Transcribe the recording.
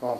哦。